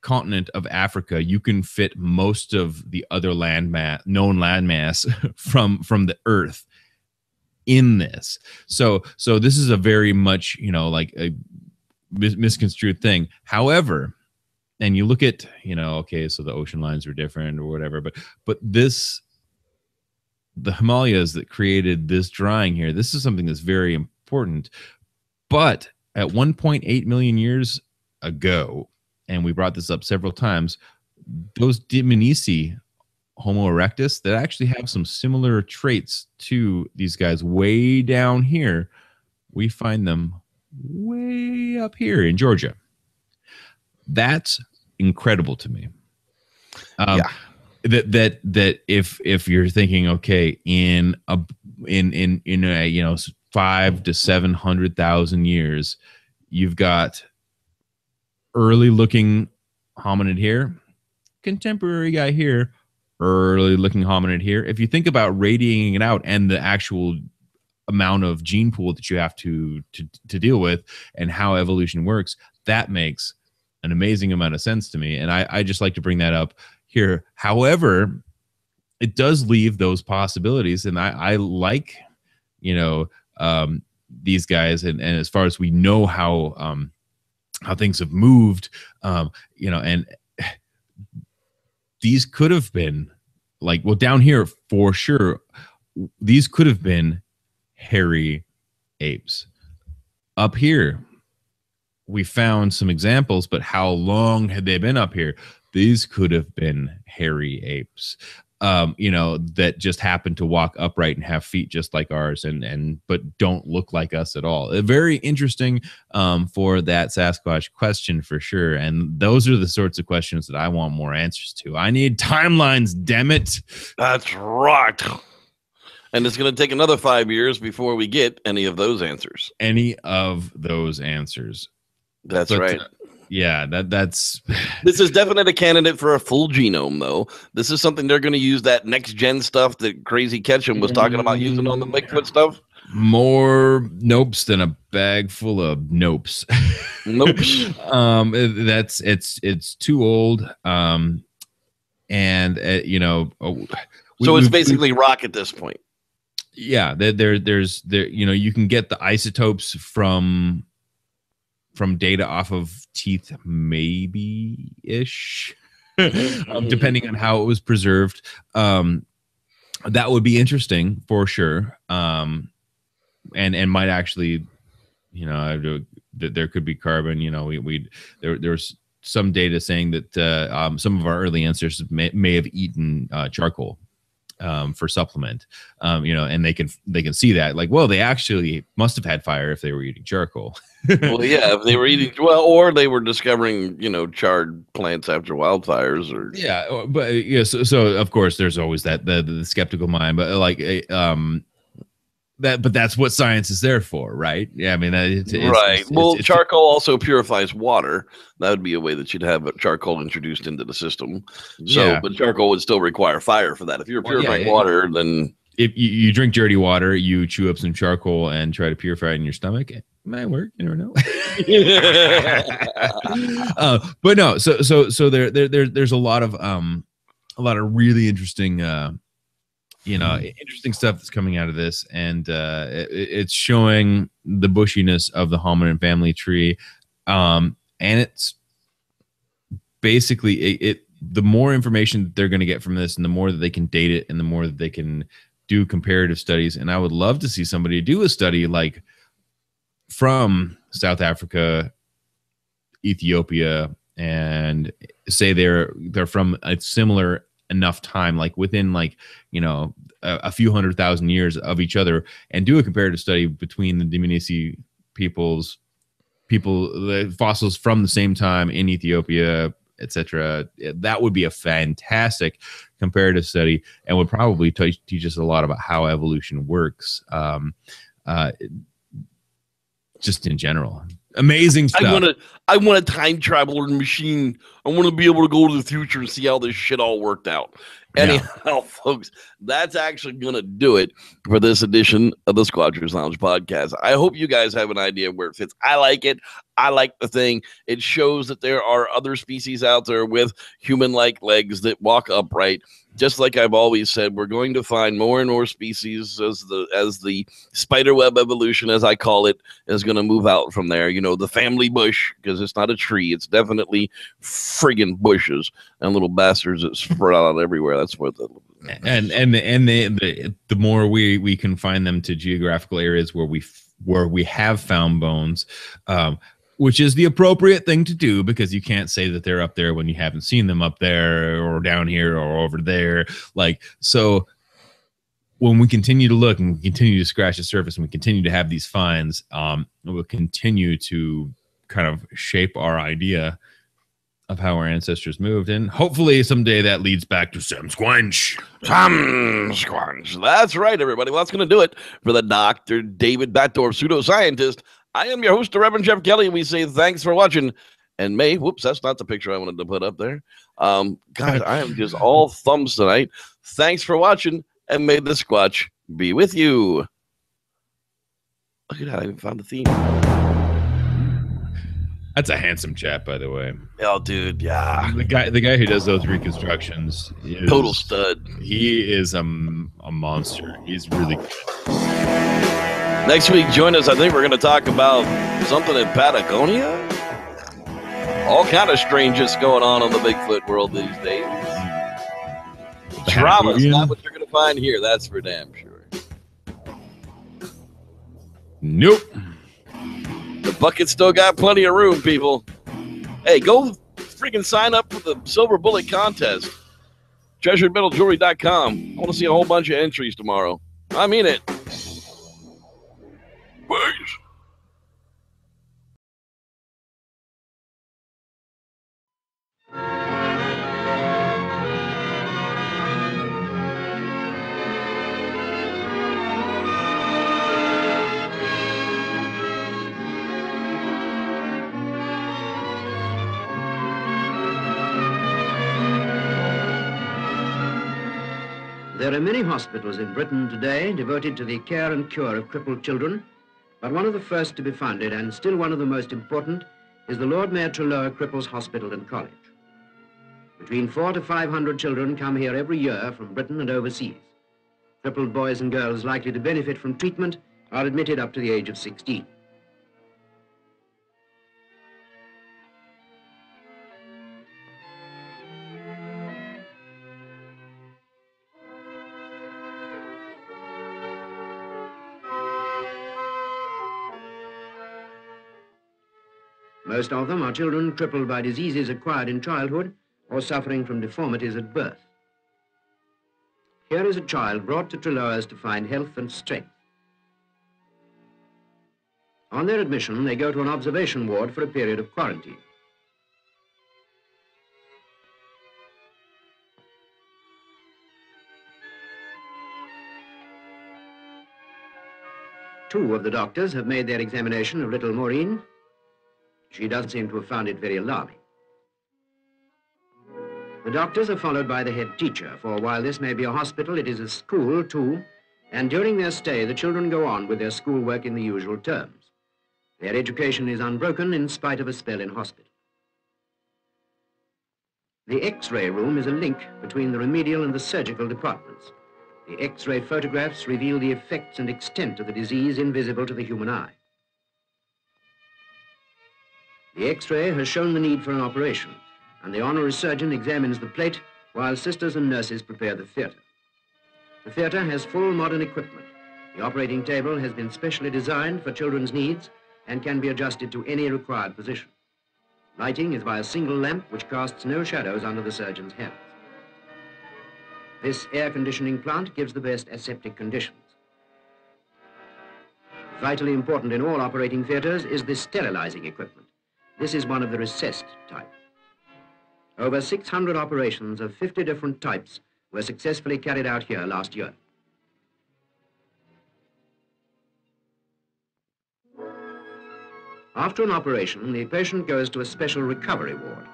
continent of Africa, you can fit most of the other land mass, known landmass from from the Earth in this. So so this is a very much you know like a mis- misconstrued thing. However, and you look at you know okay, so the ocean lines are different or whatever, but but this the Himalayas that created this drawing here. This is something that's very important. But at 1.8 million years ago, and we brought this up several times, those Dmanisi Homo erectus that actually have some similar traits to these guys way down here, we find them way up here in Georgia. That's incredible to me. Um, Yeah. That that that if if you're thinking okay in a in in in a you know five to seven hundred thousand years, you've got early looking hominid here, contemporary guy here, early looking hominid here. If you think about radiating it out and the actual amount of gene pool that you have to to, to deal with and how evolution works, that makes an amazing amount of sense to me. And I, I just like to bring that up here. However, it does leave those possibilities. And I, I like, you know, um, these guys and, and as far as we know how um, how things have moved um you know and these could have been like well down here for sure these could have been hairy apes. Up here we found some examples but how long had they been up here? These could have been hairy apes um, you know, that just happen to walk upright and have feet just like ours, and and but don't look like us at all. Very interesting um, for that Sasquatch question for sure. And those are the sorts of questions that I want more answers to. I need timelines, damn it. That's right. And it's going to take another five years before we get any of those answers. Any of those answers. That's But, right. uh, yeah, that that's This is definitely a candidate for a full genome, though. This is something they're going to use that next gen stuff that Crazy Ketchum was talking about using on the Bigfoot stuff. more nopes than a bag full of nopes. Nope. um that's it's it's too old um and uh, you know oh, we- so it's we- basically rock at this point. yeah there, there there's there you know you can get the isotopes from from data off of teeth maybe ish um, depending on how it was preserved. Um that would be interesting for sure. Um and and might actually you know that there could be carbon you know we we there there's some data saying that uh, um, some of our early ancestors may, may have eaten uh, charcoal um, for supplement. Um, you know and they can they can see that like well they actually must have had fire if they were eating charcoal well, yeah, if they were eating well, or they were discovering, you know, charred plants after wildfires, or yeah uh, but uh, yeah so, so of course there's always that the, the skeptical mind but like uh, um that but that's what science is there for right yeah i mean it's, it's- right. it's- well, charcoal also purifies water. That would be a way that you'd have charcoal introduced into the system. So, Yeah. but charcoal would still require fire for that. If you're purifying yeah. water, then if you, you drink dirty water you chew up some charcoal and try to purify it in your stomach might work you never know. Uh, but no so so so there, there there there's a lot of um a lot of really interesting uh you know interesting stuff that's coming out of this. And uh it, it's showing the bushiness of the hominin family tree. Um and it's basically it, it the more information that they're going to get from this and the more that they can date it and the more that they can do comparative studies. And i would love to see somebody do a study like from south africa ethiopia and say they're they're from a similar enough time like within like you know a, a few hundred thousand years of each other and do a comparative study between the Dmanisi peoples people the fossils from the same time in ethiopia etc that would be a fantastic comparative study and would probably teach teach us a lot about how evolution works. Um uh just in general amazing stuff I want to. I want a time traveler machine. I want to be able to go to the future and see how this shit all worked out. Yeah. Anyhow, folks, that's actually going to do it for this edition of the Squadrons Lounge podcast. I hope you guys have an idea where it fits. I like it. I like the thing. It shows that there are other species out there with human like legs that walk upright. Just like I've always said, we're going to find more and more species as the as the spiderweb evolution, as I call it, is going to move out from there. You know, the family bush, because it's not a tree, it's definitely friggin' bushes and little bastards that spread out everywhere. That's what the and and and the, the the more we we confine them to geographical areas where we where we have found bones um which is the appropriate thing to do because you can't say that they're up there when you haven't seen them up there or down here or over there like so when we continue to look and we continue to scratch the surface and we continue to have these finds um we'll continue to kind of shape our idea of how our ancestors moved and hopefully someday that leads back to Sam Squanch. Tom Squanch. That's right, everybody. Well, that's going to do it for the Dr. David Batdorf, pseudoscientist. I am your host, the Reverend Jeff Kelly. We say thanks for watching. And May, whoops, that's not the picture I wanted to put up there. Um, God, I am just all thumbs tonight. Thanks for watching, and may the Squatch be with you. Look at that, I even found the theme. That's a handsome chap, by the way. Oh, dude, yeah. The guy, the guy who does those reconstructions, is, Total stud. He is a, a monster. He's really good. Next week, join us. I think we're going to talk about something in Patagonia. All kind of strangeness going on in the Bigfoot world these days. Drama's not what you're going to find here. That's for damn sure. Nope. The bucket still got plenty of room, people. Hey, go freaking sign up for the Silver Bullet contest. TreasuredMetalJewelry.com. I want to see a whole bunch of entries tomorrow. I mean it. There are many hospitals in Britain today devoted to the care and cure of crippled children, but one of the first to be founded and still one of the most important is the Lord Mayor Treloar Cripples Hospital and College. Between four to 500 children come here every year from Britain and overseas. Crippled boys and girls likely to benefit from treatment are admitted up to the age of 16. Most of them are children crippled by diseases acquired in childhood or suffering from deformities at birth. Here is a child brought to Treloar's to find health and strength. On their admission, they go to an observation ward for a period of quarantine. Two of the doctors have made their examination of little Maureen. She doesn't seem to have found it very alarming. The doctors are followed by the head teacher, for while this may be a hospital, it is a school too, and during their stay, the children go on with their schoolwork in the usual terms. Their education is unbroken in spite of a spell in hospital. The X-ray room is a link between the remedial and the surgical departments. The X-ray photographs reveal the effects and extent of the disease invisible to the human eye. The X-ray has shown the need for an operation, and the honorary surgeon examines the plate while sisters and nurses prepare the theatre. The theatre has full modern equipment. The operating table has been specially designed for children's needs and can be adjusted to any required position. Lighting is by a single lamp which casts no shadows under the surgeon's hands. This air conditioning plant gives the best aseptic conditions. Vitally important in all operating theatres is the sterilizing equipment. This is one of the recessed type. Over 600 operations of 50 different types were successfully carried out here last year. After an operation, the patient goes to a special recovery ward.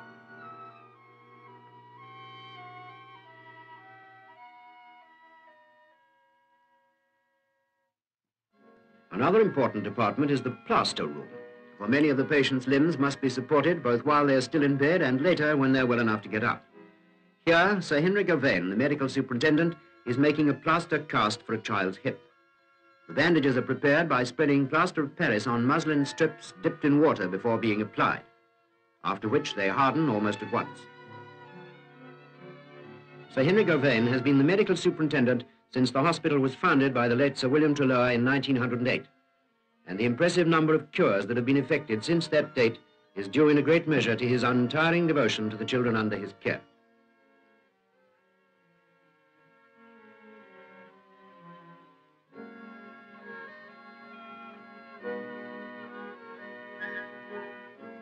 Another important department is the plaster room, for many of the patient's limbs must be supported both while they're still in bed and later when they're well enough to get up. Here, Sir Henry Gauvain, the medical superintendent, is making a plaster cast for a child's hip. The bandages are prepared by spreading plaster of Paris on muslin strips dipped in water before being applied, after which they harden almost at once. Sir Henry Gauvain has been the medical superintendent since the hospital was founded by the late Sir William Treloar in 1908. And the impressive number of cures that have been effected since that date is due in a great measure to his untiring devotion to the children under his care.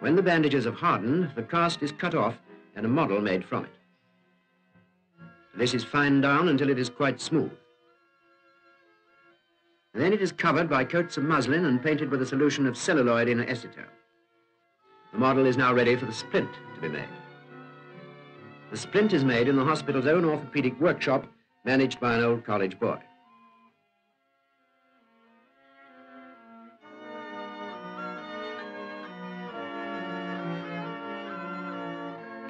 When the bandages have hardened, the cast is cut off and a model made from it. This is fined down until it is quite smooth. Then it is covered by coats of muslin and painted with a solution of celluloid in acetone. The model is now ready for the splint to be made. The splint is made in the hospital's own orthopedic workshop managed by an old college boy.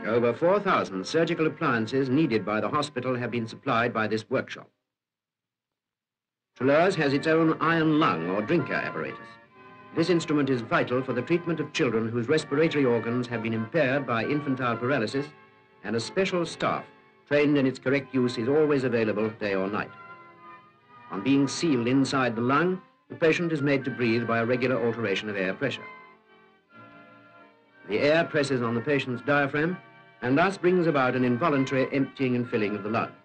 Over 4,000 surgical appliances needed by the hospital have been supplied by this workshop. Treloar's has its own iron lung or drinker apparatus. This instrument is vital for the treatment of children whose respiratory organs have been impaired by infantile paralysis, and a special staff trained in its correct use is always available day or night. On being sealed inside the lung, the patient is made to breathe by a regular alteration of air pressure. The air presses on the patient's diaphragm and thus brings about an involuntary emptying and filling of the lungs.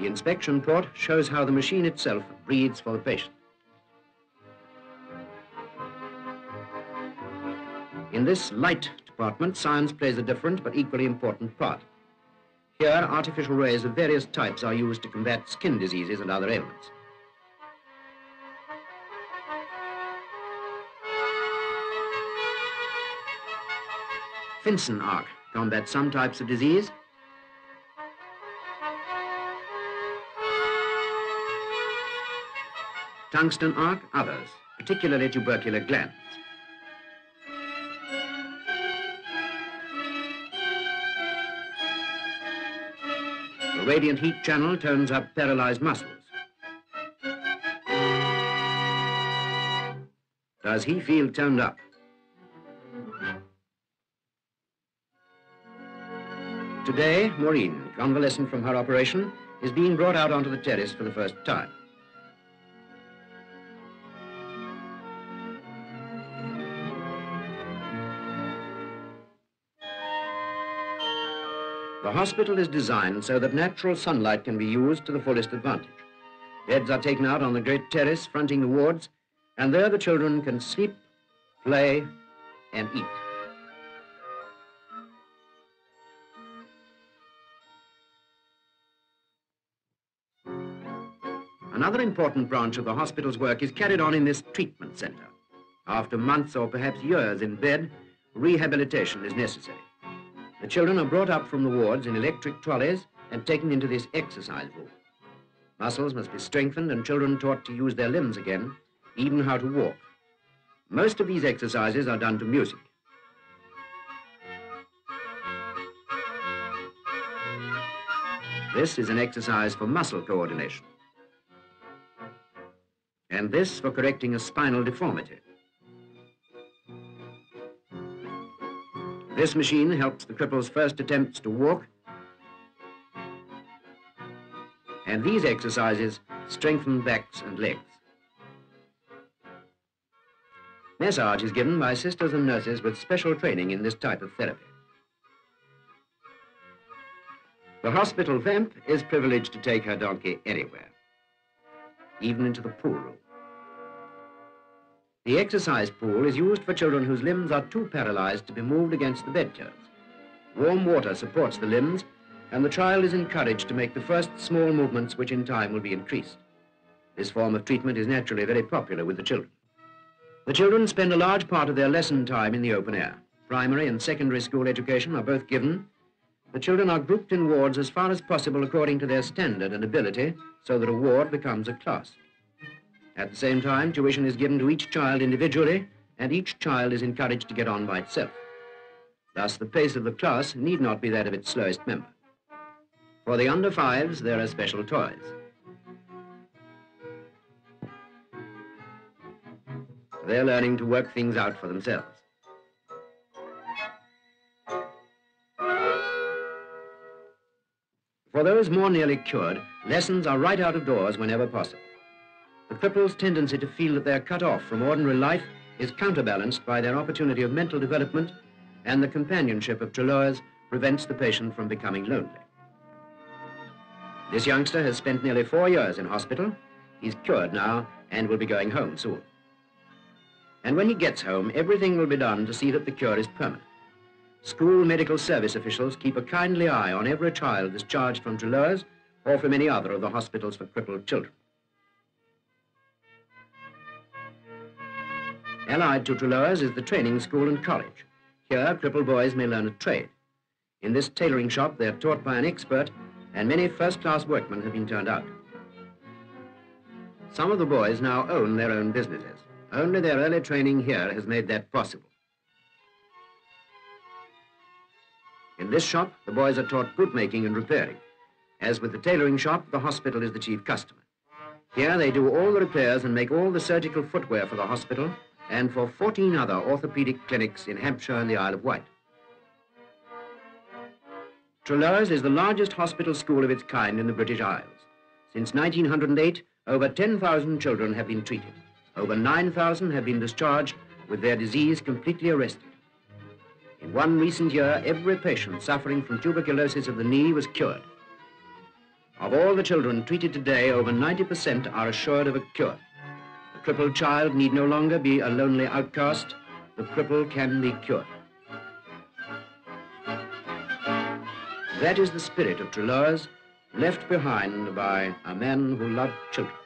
The inspection port shows how the machine itself breathes for the patient. In this light department, science plays a different but equally important part. Here, artificial rays of various types are used to combat skin diseases and other ailments. Finsen arc combats some types of disease. Tungsten arc others, particularly tubercular glands. The radiant heat channel turns up paralyzed muscles. Does he feel toned up? Today, Maureen, convalescent from her operation, is being brought out onto the terrace for the first time. The hospital is designed so that natural sunlight can be used to the fullest advantage. Beds are taken out on the great terrace fronting the wards, and there the children can sleep, play, and eat. Another important branch of the hospital's work is carried on in this treatment center. After months or perhaps years in bed, rehabilitation is necessary. The children are brought up from the wards in electric trolleys and taken into this exercise room. Muscles must be strengthened and children taught to use their limbs again, even how to walk. Most of these exercises are done to music. This is an exercise for muscle coordination. And this for correcting a spinal deformity. This machine helps the cripple's first attempts to walk. And these exercises strengthen backs and legs. Massage is given by sisters and nurses with special training in this type of therapy. The hospital vamp is privileged to take her donkey anywhere, even into the pool room. The exercise pool is used for children whose limbs are too paralyzed to be moved against the bed chairs. Warm water supports the limbs, and the child is encouraged to make the first small movements which in time will be increased. This form of treatment is naturally very popular with the children. The children spend a large part of their lesson time in the open air. Primary and secondary school education are both given. The children are grouped in wards as far as possible according to their standard and ability, so that a ward becomes a class. At the same time, tuition is given to each child individually, and each child is encouraged to get on by itself. Thus, the pace of the class need not be that of its slowest member. For the under fives, there are special toys. They're learning to work things out for themselves. For those more nearly cured, lessons are right out of doors whenever possible. The cripple's tendency to feel that they're cut off from ordinary life is counterbalanced by their opportunity of mental development, and the companionship of Treloars prevents the patient from becoming lonely. This youngster has spent nearly four years in hospital. He's cured now and will be going home soon. And when he gets home, everything will be done to see that the cure is permanent. School medical service officials keep a kindly eye on every child discharged from Treloars or from any other of the hospitals for crippled children. Allied to Treloars is the training school and college. Here, crippled boys may learn a trade. In this tailoring shop, they're taught by an expert, and many first-class workmen have been turned out. Some of the boys now own their own businesses. Only their early training here has made that possible. In this shop, the boys are taught bootmaking and repairing. As with the tailoring shop, the hospital is the chief customer. Here they do all the repairs and make all the surgical footwear for the hospital and for 14 other orthopedic clinics in Hampshire and the Isle of Wight. Treloars is the largest hospital school of its kind in the British Isles. Since 1908, over 10,000 children have been treated. Over 9,000 have been discharged with their disease completely arrested. In one recent year, every patient suffering from tuberculosis of the knee was cured. Of all the children treated today, over 90% are assured of a cure. Crippled child need no longer be a lonely outcast. The cripple can be cured. That is the spirit of Treloar's, left behind by a man who loved children.